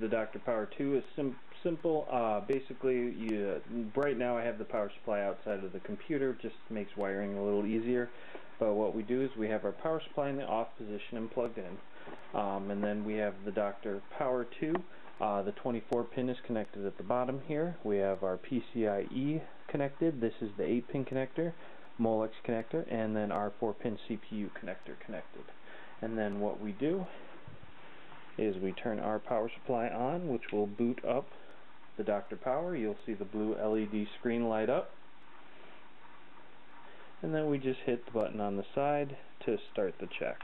the Dr. Power 2 is sim simple. Uh, basically, you, right now I have the power supply outside of the computer, just makes wiring a little easier. But what we do is we have our power supply in the off position and plugged in. Um, and then we have the Dr. Power 2. Uh, the 24 pin is connected at the bottom here. We have our PCIe connected. This is the 8 pin connector, Molex connector, and then our 4 pin CPU connector connected. And then what we do is we turn our power supply on, which will boot up the Dr. Power. You'll see the blue LED screen light up. And then we just hit the button on the side to start the check.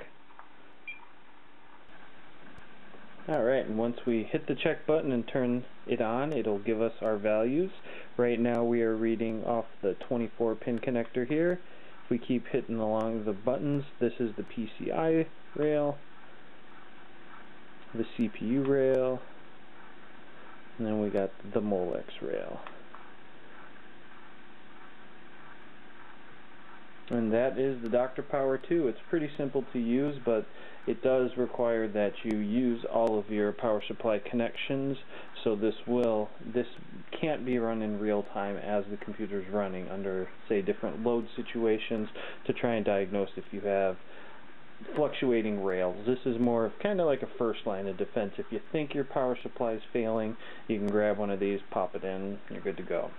Alright, and once we hit the check button and turn it on, it'll give us our values. Right now we are reading off the 24 pin connector here. If we keep hitting along the buttons, this is the PCI rail, the CPU rail, and then we got the Molex rail. And that is the Dr. Power 2. It's pretty simple to use, but it does require that you use all of your power supply connections. So this will, this can't be run in real time as the computer is running under, say, different load situations to try and diagnose if you have fluctuating rails. This is more of kind of like a first line of defense. If you think your power supply is failing, you can grab one of these, pop it in, and you're good to go.